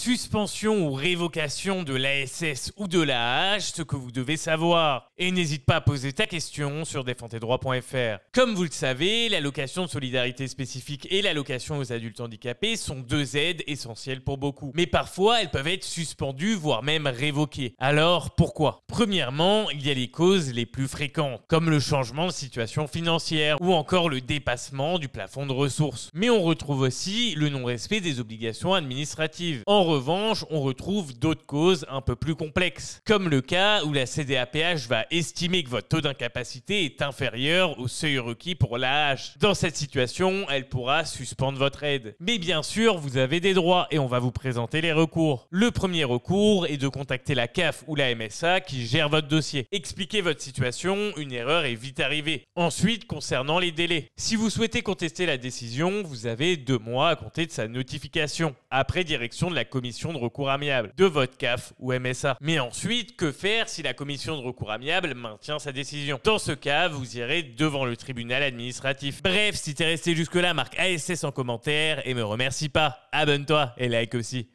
suspension ou révocation de l'ASS ou de l'AH, ce que vous devez savoir. Et n'hésite pas à poser ta question sur défendtesdroits.fr. Comme vous le savez, l'allocation de solidarité spécifique et l'allocation aux adultes handicapés sont deux aides essentielles pour beaucoup. Mais parfois, elles peuvent être suspendues, voire même révoquées. Alors, pourquoi? Premièrement, il y a les causes les plus fréquentes, comme le changement de situation financière ou encore le dépassement du plafond de ressources. Mais on retrouve aussi le non-respect des obligations administratives. Revanche, on retrouve d'autres causes un peu plus complexes, comme le cas où la CDAPH va estimer que votre taux d'incapacité est inférieur au seuil requis pour l'AH. Dans cette situation, elle pourra suspendre votre aide. Mais bien sûr, vous avez des droits et on va vous présenter les recours. Le premier recours est de contacter la CAF ou la MSA qui gère votre dossier. Expliquez votre situation, une erreur est vite arrivée. Ensuite, concernant les délais, si vous souhaitez contester la décision, vous avez deux mois à compter de sa notification, après direction de la commission de recours amiable, de votre CAF ou MSA. Mais ensuite, que faire si la commission de recours amiable maintient sa décision? Dans ce cas, vous irez devant le tribunal administratif. Bref, si t'es resté jusque-là, marque ASS en commentaire et me remercie pas. Abonne-toi et like aussi.